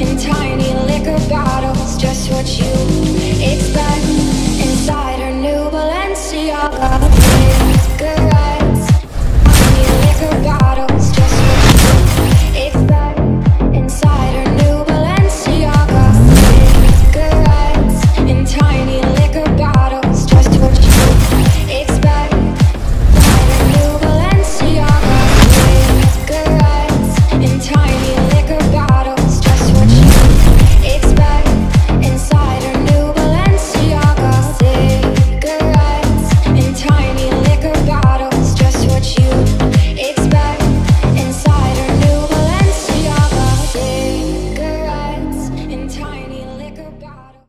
in tiny liquor bottles, just what you expect inside her new Balenciaga.